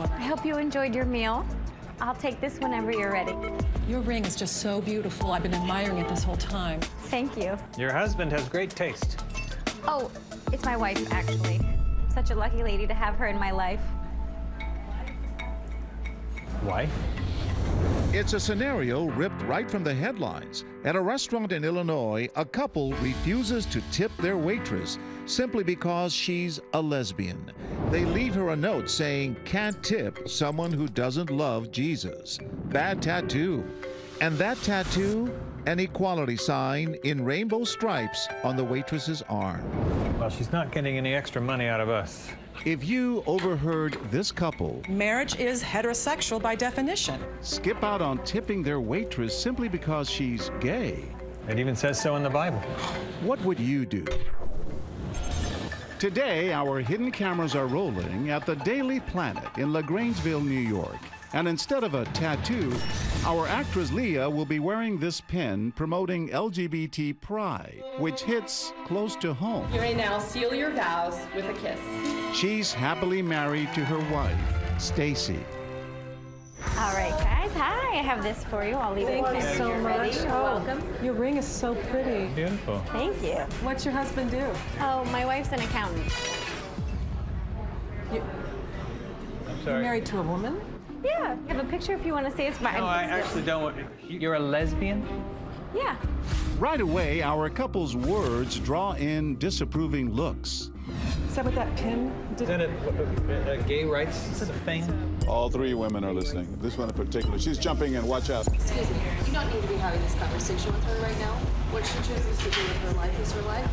I hope you enjoyed your meal. I'll take this whenever you're ready. Your ring is just so beautiful. I've been admiring it this whole time. Thank you. Your husband has great taste. Oh, it's my wife, actually. Such a lucky lady to have her in my life. Wife? It's a scenario ripped right from the headlines. At a restaurant in Illinois, a couple refuses to tip their waitress simply because she's a lesbian. They leave her a note saying, can't tip someone who doesn't love Jesus. Bad tattoo. And that tattoo, an equality sign in rainbow stripes on the waitress's arm. Well, she's not getting any extra money out of us. If you overheard this couple Marriage is heterosexual by definition. skip out on tipping their waitress simply because she's gay, It even says so in the Bible. what would you do? Today, our hidden cameras are rolling at the Daily Planet in LaGrangeville, New York. And instead of a tattoo, our actress Leah will be wearing this pin promoting LGBT pride, which hits close to home. You may now seal your vows with a kiss. She's happily married to her wife, Stacy. All right, guys. Hi, I have this for you. I'll leave it in case so you're ready. much. You're Oh. welcome. Your ring is so pretty. Beautiful. Thank you. What's your husband do? Oh, my wife's an accountant. You, I'm you're married to a woman? Yeah, I have a picture if you want to see. It's fine. No, I actually don't want. You're a lesbian? Yeah. Right away, our couple's words draw in disapproving looks. Is that what that pin Is that a, uh, a, a gay rights thing? All three women are listening. This one in particular. She's jumping in. Watch out. Excuse me, you don't need to be having this conversation with her right now. What she chooses to do with her life is her life,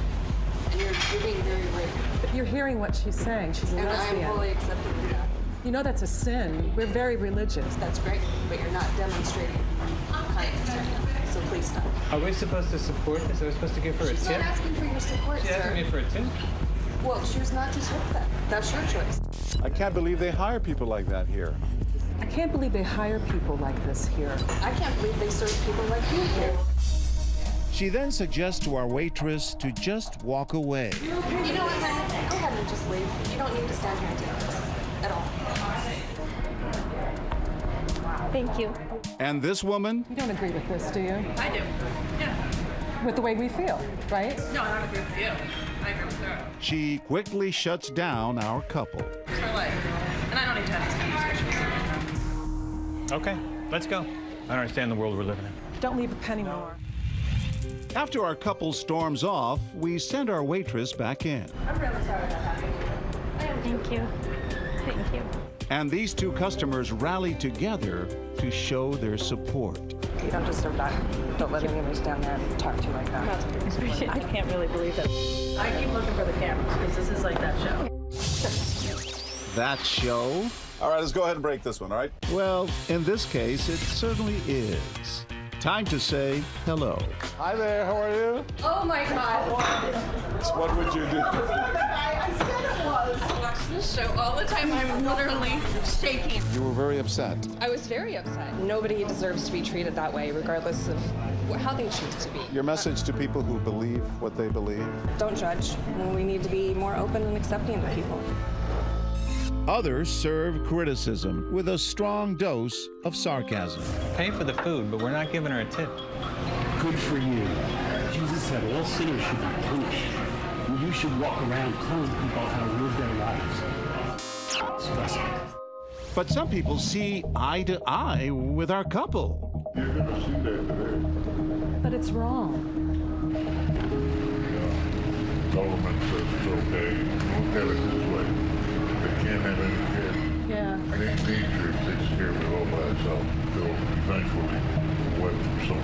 and you're, you're being very rude. But you're hearing what she's saying. She's a And I'm fully accepting of that. You know that's a sin. We're very religious. That's great, but you're not demonstrating kindness right now, so please stop. Are we supposed to support this? Are we supposed to give her a tip? She's tip? not asking for your support, She's asking me sir. for a tip. Well, choose not to tip that. That's your choice. I can't believe they hire people like that here. I can't believe they hire people like this here. I can't believe they serve people like you here. She then suggests to our waitress to just walk away. You know what. Go ahead and just leave. You don't need to stand here and take this at all. Thank you. And this woman, You don't agree with this, do you? I do. Yeah. With the way we feel, right? No, I don't agree with you. I agree with her. she quickly shuts down our couple. It's her life. And I don't need to have. Okay, let's go. I don't understand the world we're living in. Don't leave a penny more. After our couple storms off, we send our waitress back in. Thank you. Thank you. And these two customers rally together to show their support. You don't deserve that. Don't let anyone stand there and talk to you like that. I can't really believe it. I keep looking for the cameras because this is like that show. That show? All right, let's go ahead and break this one, all right? Well, in this case, it certainly is. Time to say hello. Hi there, how are you? Oh my God. What would you do? I watch this show all the time. I'm literally shaking. You were very upset. I was very upset. Nobody deserves to be treated that way, regardless of how they choose to be. Your message to people who believe what they believe. Don't judge. We need to be more open and accepting of people. Others serve criticism with a strong dose of sarcasm. Pay for the food, but we're not giving her a tip. Good for you. Jesus said all sinners should be punished. And you should walk around telling people how to live their lives. But some people see eye to eye with our couple. But it's wrong. government says it's okay, look at it this way. They can't have any kids. Yeah. Na- Nature takes care of it all by itself. They'll eventually wait for some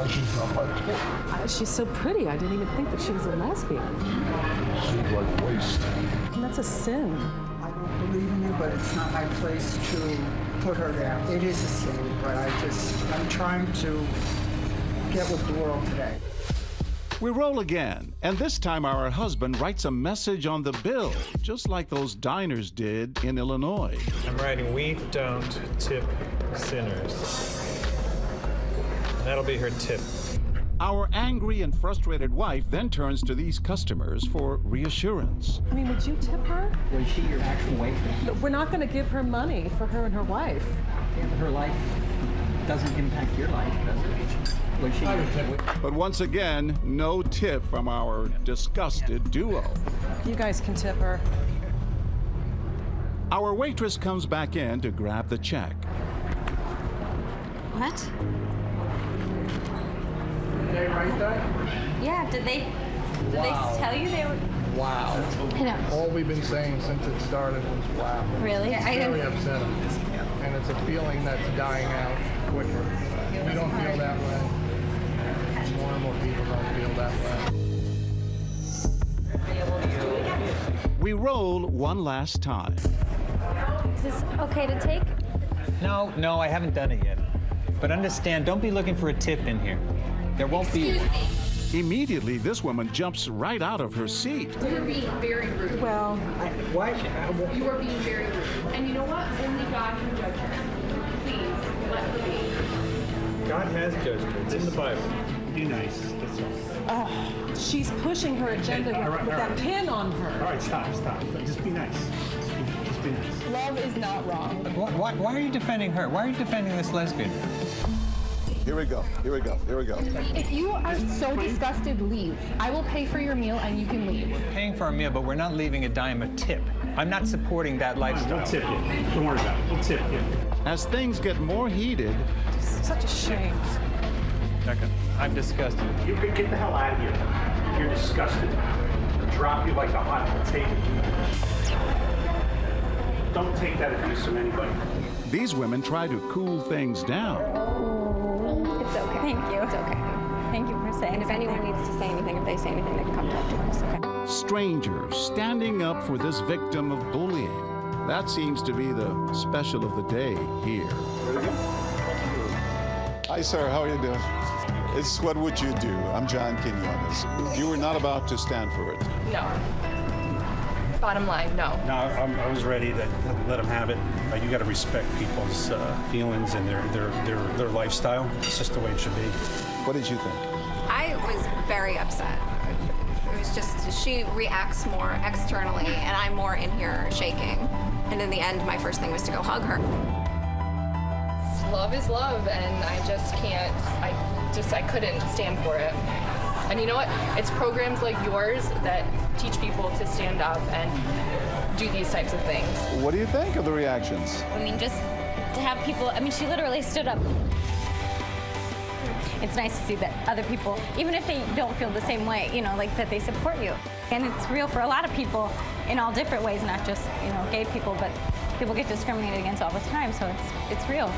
they'll. She's not my tip. Uh, She's so pretty. I didn't even think that she was a lesbian. She's like waste. And that's a sin. I don't believe in you, but it's not my place to put her down. It is a sin, but I just, I'm trying to get with the world today. We roll again, and this time our husband writes a message on the bill, just like those diners did in Illinois. I'm writing, we don't tip sinners. That'll be her tip. Our angry and frustrated wife then turns to these customers for reassurance. I mean, would you tip her? Was she your actual wife? We're not going to give her money for her and her wife. Yeah, but her life doesn't impact your life, does it? Was she your But once again, no tip from our disgusted duo. You guys can tip her. Our waitress comes back in to grab the check. What? They write that? Yeah, did they did Wow. they tell you they were Wow. I know. All we've been saying since it started was wow. Really? It's I very didn't- upsetting. And it's a feeling that's dying out quicker. We don't feel that way. More and more people don't feel that way. We roll one last time. Is this okay to take? No, no, I haven't done it yet. But understand, don't be looking for a tip in here. There won't be one. Immediately, this woman jumps right out of her seat. You're being very rude. Well, Why? You are being very rude. And you know what? Only God can judge her. Please, let her be. God has judged her. It's in the Bible. Be nice. That's all. oh, she's pushing her agenda All right, with all that right. pin on her. right, stop, stop. Just be nice. Just be, just be nice. Love is not wrong. Why, why, why are you defending her? Why are you defending this lesbian? Here we go. Here we go. Here we go. If you are so disgusted, leave. I will pay for your meal and you can leave. We're paying for our meal, but we're not leaving a dime a tip. I'm not supporting that lifestyle. We'll tip you. Don't worry about it. We'll tip you. As things get more heated, Such a shame. Becca, I'm disgusted. You could get the hell out of here. You're disgusted. I'll drop you like a hot potato. Don't take that abuse from anybody. these women try to cool things down. It's okay. Thank you. It's okay. Thank you for saying. And if anyone needs to say anything, if they say anything, they can come talk to us. Okay. Strangers standing up for this victim of bullying. That seems to be the special of the day here. Hi, sir. How are you doing? It's what would you do? I'm John Quinones. You were not about to stand for it. No. Bottom line, no. No, I'm, I was ready to let them have it. Uh, you got to respect people's uh, feelings and their, their, their, their lifestyle. It's just the way it should be. What did you think? I was very upset. It was just, she reacts more externally, and I'm more in here shaking. And in the end, my first thing was to go hug her. Love is love, and I just can't, I just, I couldn't stand for it. And you know what? It's programs like yours that teach people to stand up and do these types of things. What do you think of the reactions? I mean, just to have people, I mean, she literally stood up. It's nice to see that other people, even if they don't feel the same way, you know, like that they support you. And it's real for a lot of people in all different ways, not just, you know, gay people, but people get discriminated against all the time, so it's, it's real.